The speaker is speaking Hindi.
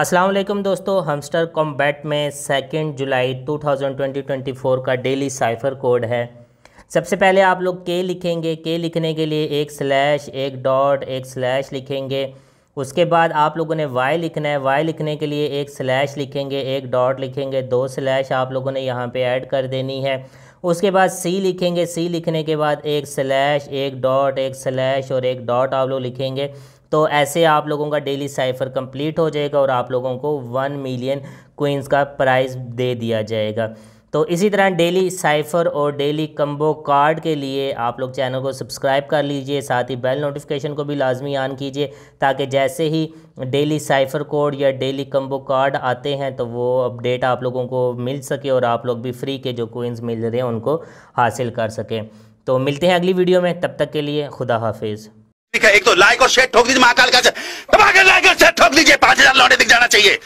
वालेकुम दोस्तों हमस्टर कॉम्बैट में सेकेंड जुलाई 2020-24 का डेली साइफर कोड है। सबसे पहले आप लोग के लिखेंगे। के लिखने के लिए एक स्लैश एक डॉट एक स्लैश लिखेंगे। उसके बाद आप लोगों ने वाई लिखना है। वाई लिखने के लिए एक स्लैश लिखेंगे, एक डॉट लिखेंगे, दो स्लैश आप लोगों ने यहाँ पे ऐड कर देनी है। उसके बाद सी लिखेंगे। सी लिखने के बाद एक स्लैश एक डॉट एक स्लैश और एक डॉट आप लोग लिखेंगे। तो ऐसे आप लोगों का डेली साइफ़र कंप्लीट हो जाएगा और आप लोगों को वन मिलियन कोइंस का प्राइज़ दे दिया जाएगा। तो इसी तरह डेली साइफ़र और डेली कम्बो कार्ड के लिए आप लोग चैनल को सब्सक्राइब कर लीजिए, साथ ही बेल नोटिफिकेशन को भी लाजमी ऑन कीजिए, ताकि जैसे ही डेली साइफ़र कोड या डेली कम्बो कार्ड आते हैं तो वो अपडेट आप लोगों को मिल सके और आप लोग भी फ्री के जो कोइंस मिल रहे हैं, उनको हासिल कर सकें। तो मिलते हैं अगली वीडियो में, तब तक के लिए खुदा हाफिज़। एक तो लाइक और शेयर ठोक दीजिए महाकाल का। दबा लाइक और शेयर ठोक दीजिए, पाँच हज़ार लौटे दिख जाना चाहिए।